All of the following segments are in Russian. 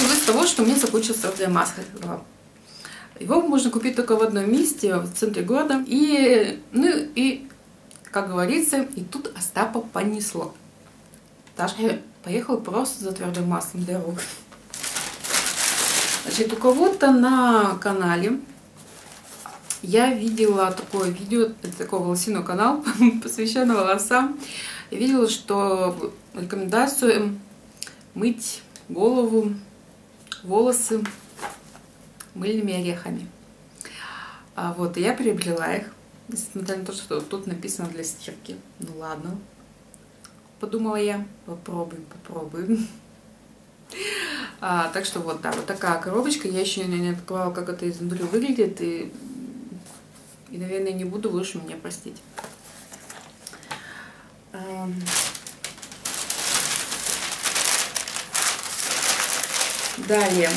Началось с того, что у меня закончился для маска. Его можно купить только в одном месте, в центре города. И, ну, и, как говорится, и тут Остапа понесло. Даже поехал просто за твердым маслом дорогу. Значит, у кого-то на канале я видела такое видео, это такой волосяной канал, посвященный волосам. Я видела, что рекомендацию мыть голову, волосы мыльными орехами. А вот, я приобрела их, несмотря на то, что тут написано для стирки. Ну ладно, подумала я, попробуем, попробуем. А, так что вот, да, вот такая коробочка. Я еще не открывала, как это изнутри выглядит. И, и наверное, не буду, лучше меня простить. Далее.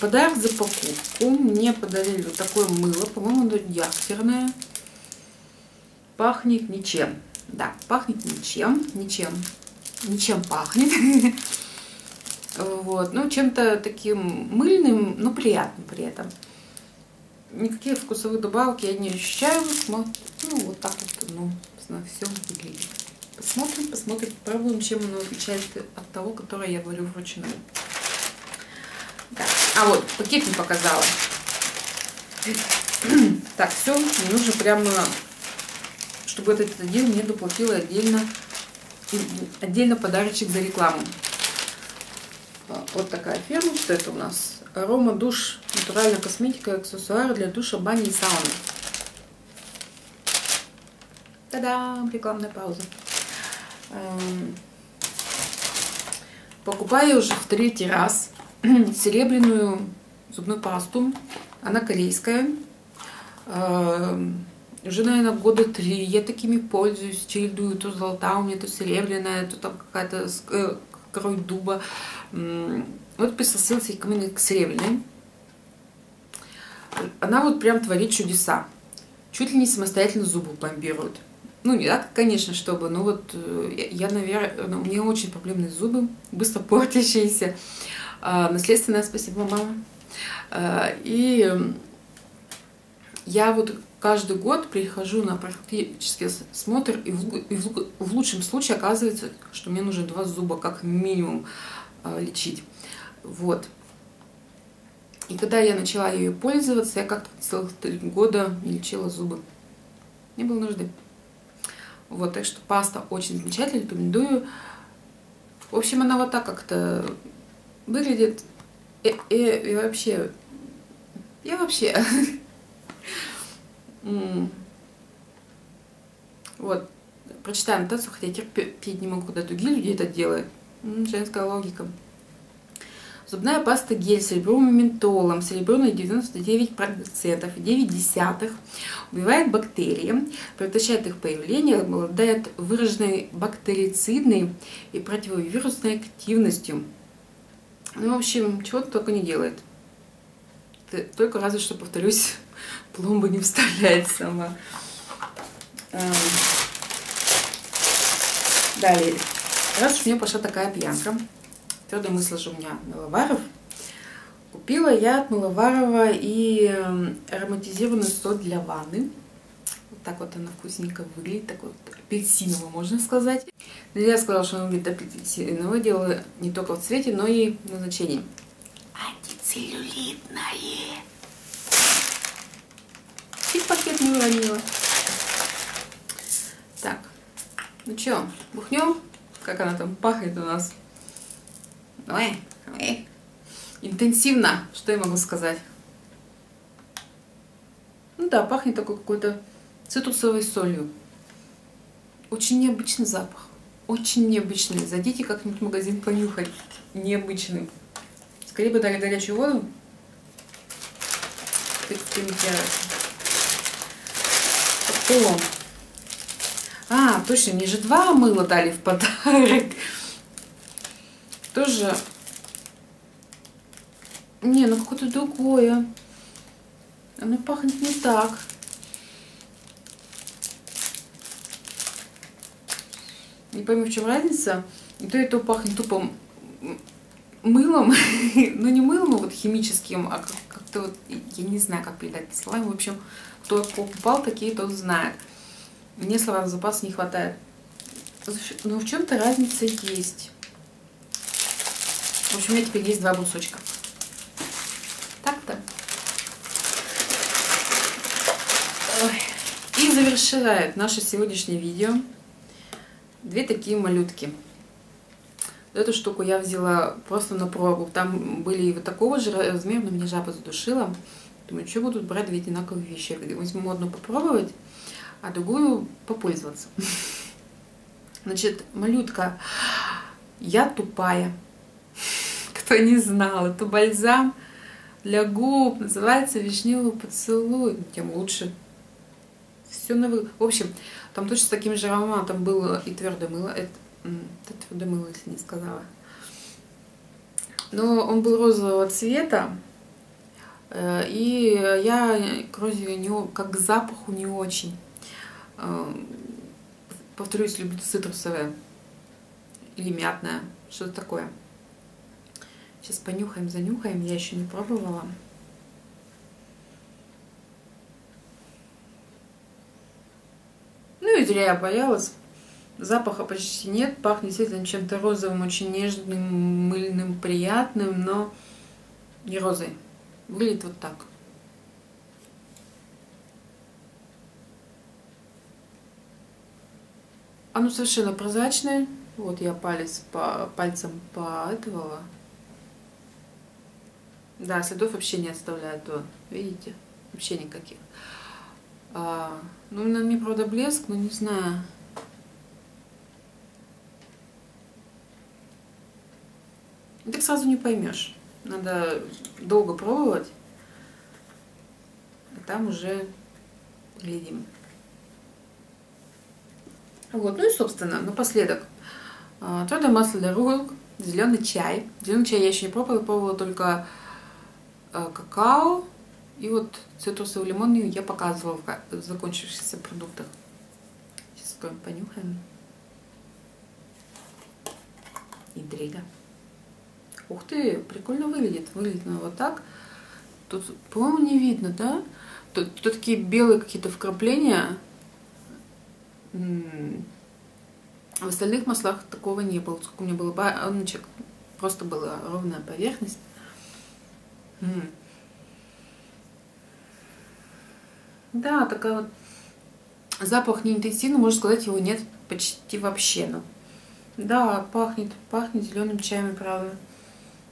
Подарок за покупку мне подарили вот такое мыло. По-моему, оно яктерное. Пахнет ничем. Да, пахнет ничем. Ничем. Ничем пахнет. Вот. Ну, чем-то таким мыльным, но приятным при этом. Никаких вкусовых добавок я не ощущаю. Ну, вот так вот, ну, все выглядит. Посмотрим, посмотрим, попробуем, чем оно отличается от того, которое я варю вручную. А вот, пакет не показала. Так, все, мне нужно прямо, чтобы этот отдел мне доплатила отдельно, отдельно подарочек за рекламу. Вот такая фирма. Что это у нас? Арома душ, натуральная косметика, аксессуары для душа, бани и сауны. Та-дам! Рекламная пауза. Эм, покупаю уже в третий раз серебряную зубную пасту. Она корейская. Эм, уже, наверное, года три я такими пользуюсь, чередую. То золотая у меня, то серебряная, то там какая-то э, корой дуба. Вот присосался ко мне к серебряной. Она вот прям творит чудеса. Чуть ли не самостоятельно зубы пломбирует. Ну, не так, конечно, чтобы, но вот э, я, наверное, ну, у меня очень проблемные зубы, быстро портящиеся. Наследственное, спасибо, мама. А, и я вот каждый год прихожу на практический осмотр, и в, лучшем случае оказывается, что мне нужно два зуба как минимум а, лечить. Вот. И когда я начала ее пользоваться, я как-то целых три года лечила зубы. Не было нужды. Вот, так что паста очень замечательная, рекомендую. В общем, она вот так как-то выглядит. И, и, и вообще, я вообще... Вот, прочитаем тацу, хотя терпеть не могу, когда другие люди это делают. Женская логика. Зубная паста гель с серебровым ментолом, серебро 99%, 9 десятых, убивает бактерии, предотвращает их появление, обладает выраженной бактерицидной и противовирусной активностью. Ну, в общем, чего-то только не делает. Только разве что, повторюсь, пломба не вставляет сама. Эм. Далее. Раз уж у меня пошла такая пьянка, Твердая мысль же у меня Миловаров. Купила я от Миловарова и эм, ароматизированную соль для ванны. Так вот она вкусненько выглядит, такой вот апельсиново, можно сказать. Но я сказала, что она выглядит апельсиново. Делаю не только в цвете, но и назначении. Антицеллюлитное. Чуть пакет не уронила. Так, ну что, бухнем? Как она там пахнет у нас? Ой, ой. Интенсивно, что я могу сказать. Ну да, пахнет такой какой-то цитрусовой солью. Очень необычный запах. Очень необычный. Зайдите как-нибудь в магазин понюхать. Необычный. Скорее бы дали горячую воду. Потом. А, точно, мне же два мыла дали в подарок тоже... Не, ну какое-то другое. Оно пахнет не так. Не пойму, в чем разница. И то, и то пахнет тупо мылом, ну не мылом, а вот химическим, а как-то вот, я не знаю, как передать словами, в общем, кто покупал такие, тот знает. Мне слова в запас не хватает. Но в чем-то разница есть. В общем, у меня теперь есть два брусочка. Так-то. И завершает наше сегодняшнее видео две такие малютки. Эту штуку я взяла просто на пробу. Там были и вот такого же размера, но меня жаба задушила. Думаю, что будут брать две одинаковые вещи. Возьму одну попробовать, а другую попользоваться. Значит, малютка, я тупая. Кто не знал, это бальзам для губ, называется вишневый поцелуй. Тем лучше. Все на В общем, там точно с таким же ароматом было и твердое мыло. Это, это твердое мыло, если не сказала. Но он был розового цвета. Э, и я к розе не, как к запаху не очень. Э, повторюсь, люблю цитрусовое или мятное, что-то такое. Сейчас понюхаем, занюхаем, я еще не пробовала. Ну и зря я боялась. Запаха почти нет, пахнет действительно чем-то розовым, очень нежным, мыльным, приятным, но не розой. Выглядит вот так. Оно совершенно прозрачное. Вот я палец по пальцем поэтовала. Да, следов вообще не оставляет. Вот, видите? Вообще никаких. А, ну, на мне, правда, блеск, но не знаю. Так сразу не поймешь. Надо долго пробовать. А там уже глядим. Вот, ну и, собственно, напоследок. А, Твердое масло для рук, зеленый чай. Зеленый чай я еще не пробовала, пробовала только а, какао. И вот цитрусовый лимон я показывала в закончившихся продуктах. Сейчас понюхаем. Интрига. Ух ты, прикольно выглядит. Выглядит ну, вот так. Тут, по-моему, не видно, да? Тут, тут такие белые какие-то вкрапления. В остальных маслах такого не было. Сколько у меня было баночек, просто была ровная поверхность. Да, такая вот запах не интенсивный, можно сказать, его нет почти вообще. Но... Да, пахнет, пахнет зеленым чаем, правда.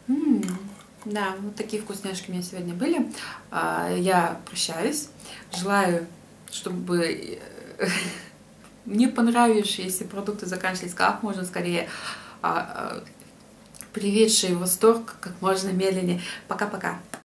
М -м -м. Да, вот такие вкусняшки у меня сегодня были. А, я прощаюсь. Желаю, чтобы э, мне понравившиеся продукты заканчивались как можно скорее, а, а, приведшие в восторг как можно медленнее. Пока-пока.